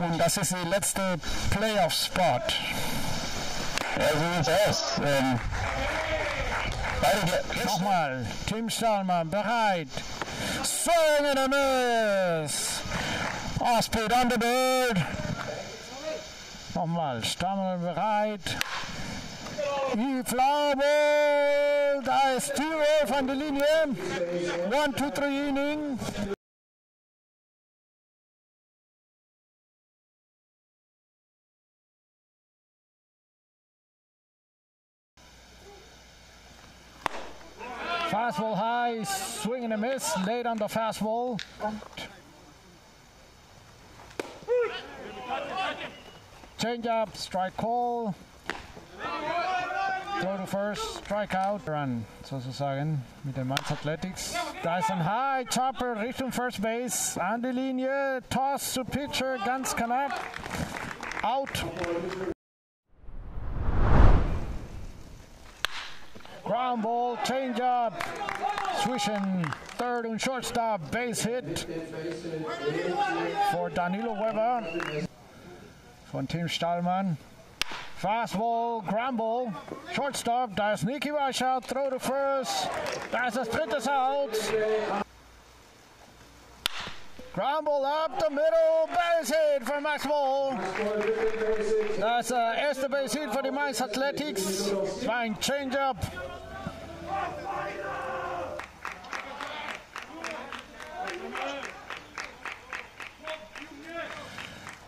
Und das ist der letzte Playoff-Spot. Ja, so sieht's aus. Ähm, beide Nochmal, Tim Stallmann bereit. Swing and a miss. Ospreid on the bird. Nochmal, Stallmann bereit. Die Flaube, da ist Tiro von der Linie. One, two, three inning. High, swing and a miss, late on the fastball. Change up, strike call. Throw to first, strikeout, run sozusagen mit den Mainz Athletics. Ist High Chopper Richtung First Base, an die Linie, Toss zu Pitcher, ganz knapp. Out. Ground ball, change up. Zwischen third und shortstop, base hit for Danilo Weber von Tim Stallmann. Fastball, ground ball, shortstop, da ist Nicky Washout, throw to first, da ist das dritte Out. Ground ball up the middle, base hit für Max Ball. Das der uh, erste Base Hit für die Mainz Athletics. War ein Change-up.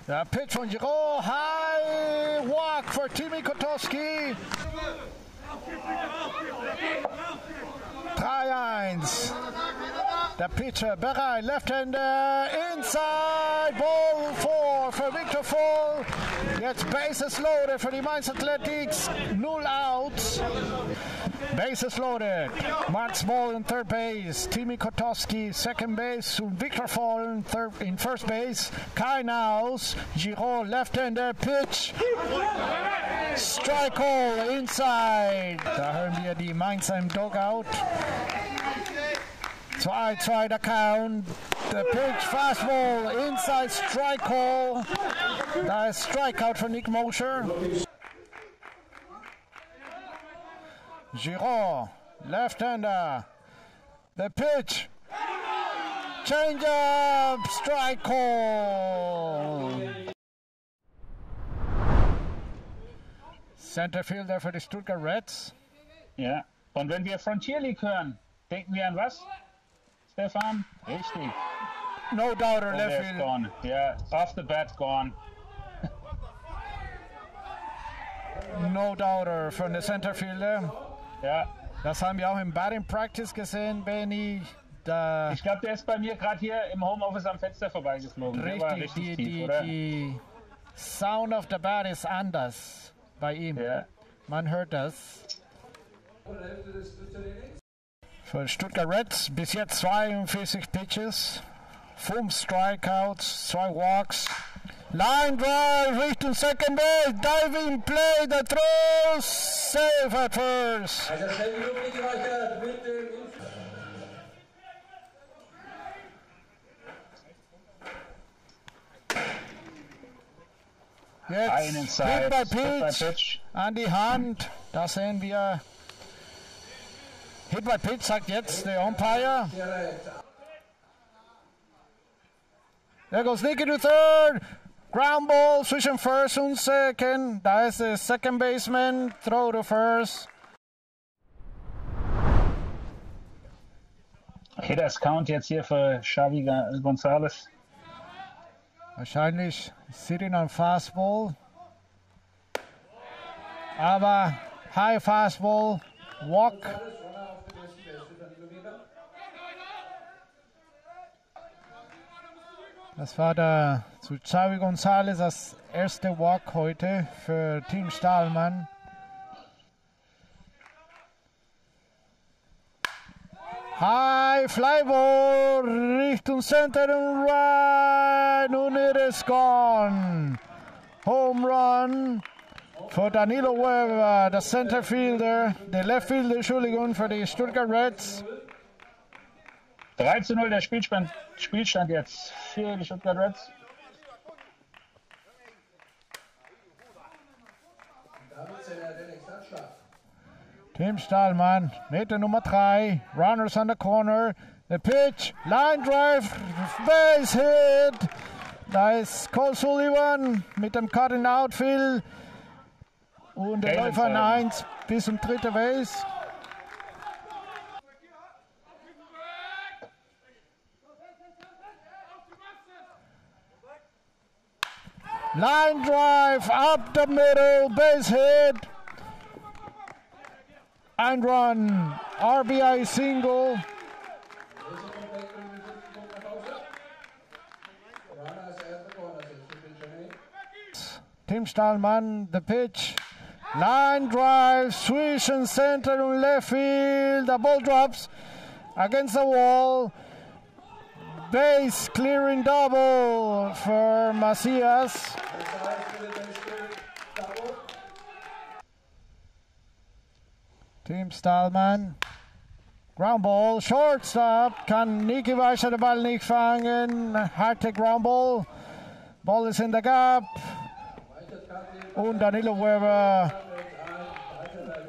Der Pitch von Giro, high walk for Timmy Kotowski. 3-1. Der Pitcher bereit, Left-Hander, inside, Ball 4 für Victor Fall. Jetzt Bases loaded für die Mainz Athletics, null Outs. Bases loaded. Max Ball in third base. Timmy Kotowski second base. Victor Fall in, third, in first base. Kai Naus. Giraud left-hander pitch. Strike hole inside. Da hören wir die Mainzer im Dugout. 2-2 der Count. The Pitch Fastball inside strike hole. Ist Strikeout für Nick Mosher. Giraud, left-hander. The pitch. Change up, strike call. Center fielder für die Stuttgart Reds. Ja. Und wenn wir Frontier League hören, denken wir an was? Stefan? Richtig. No doubter, left field. gone. Yeah, off the bat, gone. No doubter von der Center fielder. Ja, Das haben wir auch im Batting Practice gesehen, Benny. Da ich glaube, der ist bei mir gerade hier im Homeoffice am Fenster vorbeigeflogen. Richtig, richtig die, tief, die, oder? die Sound of the Bat ist anders bei ihm. Ja. Man hört das. Für Stuttgart Reds bis jetzt 42 Pitches, 5 Strikeouts, 2 Walks. Line Drive Richtung Second Base, Diving Play, der Throw, safe at first. Also schnell genug nicht gereichert mit dem Inf Ein Jetzt Hit by by Pitch Pitch. an die Hand. Da sehen wir Hit by Pitch, sagt jetzt der Umpire. There goes Nicky to third. Ground ball zwischen first und second. That is der second baseman. Throw to first. Hitters Count jetzt hier für Xavi Gonzalez. Wahrscheinlich sitting on fastball. Aber high fastball. Walk. Das war der zu Xavi González das erste Walk heute für Team Stahlmann. High fly ball Richtung Center und right und it is gone. Home run für Danilo Weber, der Center Fielder, der Left Fielder, Entschuldigung, für die Stuttgart Reds. 3 zu 0 der Spielstand, Spielstand jetzt für die Stuttgart Reds. Tim Stahlmann mit der Nummer 3. Runners on the corner. The pitch. Line drive. Base hit. Da ist Cole Sullivan mit dem Cut in Outfield. Und der Läufer 1 bis zum dritten Base. Line drive up the middle, base hit. And run, RBI single. Tim Stahlmann, the pitch. Line drive, swish and center and left field. The ball drops against the wall. Base clearing double for Macias. Team Stahlmann. Ground ball, shortstop. Kann Niki Weischer den Ball nicht fangen. Harte Ground ball. Ball ist in the gap. Und Danilo Weber,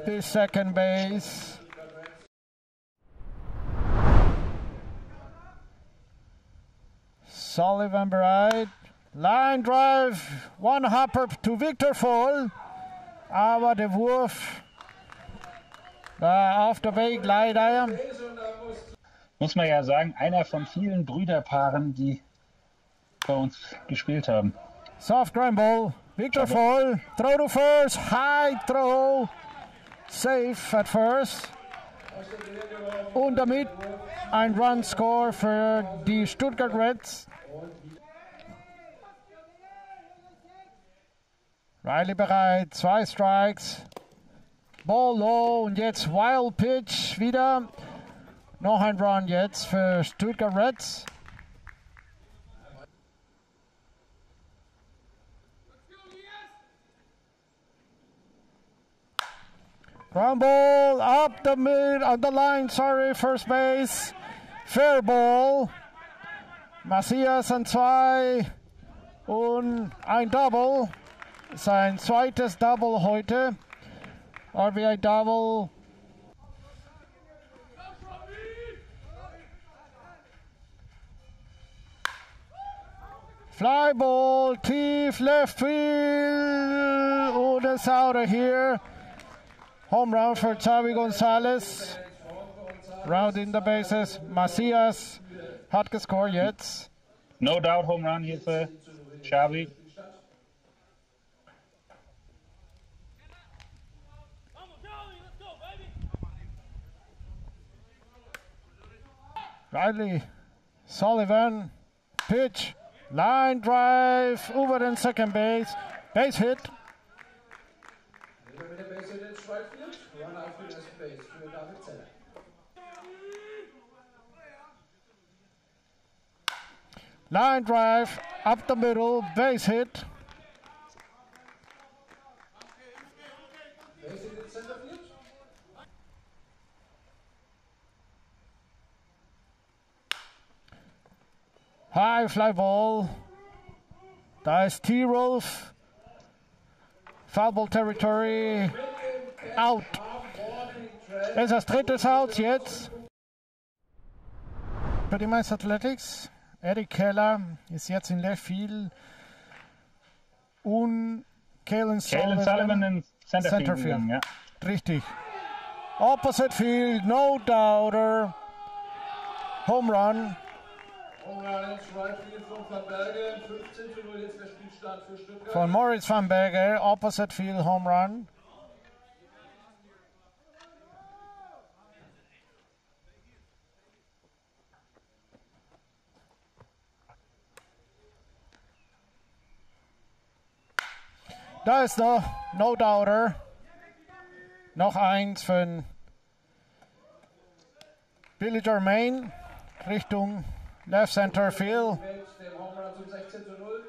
the second base. Sullivan bereit. Line drive, one hopper to Victor Voll. Aber der Wurf war auf der Weg leider. Muss man ja sagen, einer von vielen Brüderpaaren, die bei uns gespielt haben. Soft ground ball. Victor Voll. Throw to first. High throw. Safe at first. Und damit ein Run Score für die Stuttgart Reds. Riley bereit. Zwei Strikes. Ball low und jetzt Wild Pitch wieder. Noch ein Run jetzt für Stuttgart Reds. Ground ball up the mid on the line. Sorry, first base. Fair ball. Macias an zwei und ein Double. Sein zweites Double heute. RBI Double. Fly ball, tief left field. Oh, that's out of here. Home run for Xavi Gonzalez. Rounding the bases. Macias hat gescored jetzt. No doubt Home Run hier für Xavi. Riley Sullivan. Pitch. Line drive. Over den second base. Base hit. Line drive. Up the middle. Base hit. High fly ball. Da ist T-Rolf. Foul ball territory. Out. Das ist das dritte Out jetzt. Für die Meister Athletics. Eric Keller ist jetzt in Left Field. Und Kalen Sullivan. In Center, Center Field Field. ja. Richtig. Opposite field, no doubter. Home run. Von Van Bergen. 15 zu 0 jetzt der Spielstand für Stuttgart. von Moritz van Berger, opposite field home run. Da ist noch No Doubter. Noch eins von Billy Germain Richtung Left Center Field. Mit dem Home Run zum 16 zu 0.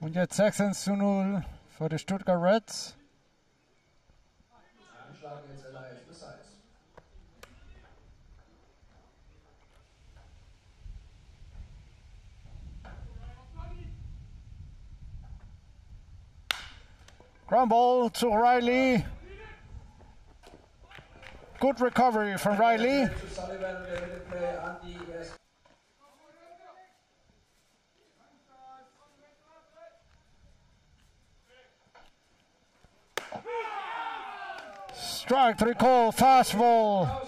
Und jetzt 6 zu 0 für die Stuttgart Reds. Ground ball to Riley. Good recovery from Riley. Strike three call, fastball.